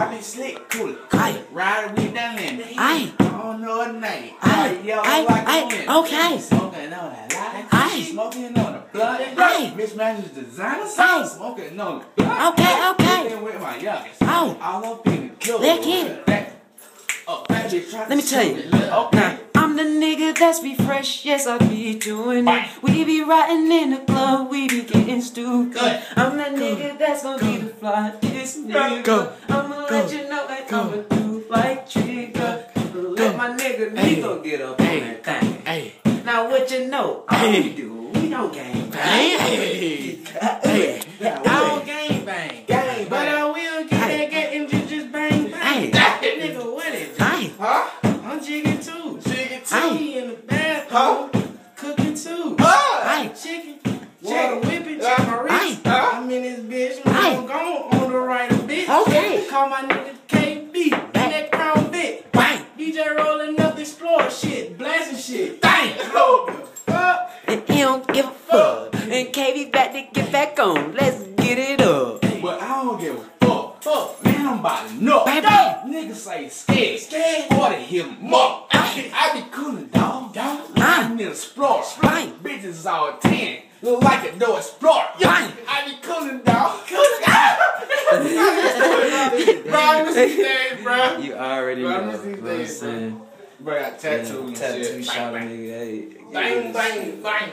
I be slick, cool. Aye. Riding with that limit. Aye. I don't know her name. Aye. Yellow Aye. like Aye. Okay. Smoking on that light. Aye. Smoking on the blunt. Aye. Miss Matthews designer Aye. Smoking on the blunt. Okay, okay. Then with my youngest. Oh. All up in the club. Let's it. That- Oh, that Let me tell you. Okay. Now, I'm the nigga that's be fresh, yes, I be doing it. We be riding in the club, we be getting stupid. I'm that nigga that's gonna be the fly, this nigga. Go. Let you know that I'ma do like trigger. Let my nigga. Nico get up on that thing. Hey. Now what you know? All Hey. we do, we don't gang Hey. bang. Hey. Hey. I don't gang bang. Gang But. I will get Hey. that get and just, just bang bang. Hey. Nigga, what is it? Hey. Huh? I'm jigging too. Jigging too. Hey. He in the bathroom. Cooking too. Hey. Chicken. Water whipping. Check my wrist. Hey. I'm in this bitch. I'm gone on the right a bitch. Okay. Call my nigga shit. Bang. Oh. And he don't give a fuck. And KB back to get back on. Let's get it up. But I don't give a fuck. Fuck, man, I'm about to know. Bang, bang. Niggas say scared. Scared. Boy, they hit 'em up. I, I be coolin', dog. Dog. I Bang. need to explore. Bang. Bitches is all 10. Look like a no explore. Bang. I be coolin', dog. Coolin'. bro, I miss these days, bro. You already Bro, I know. miss these You know I'm days, Bro got tattoos yeah, tattoo shit. Tattoo shot nigga. Hey. Bang, bang, bang.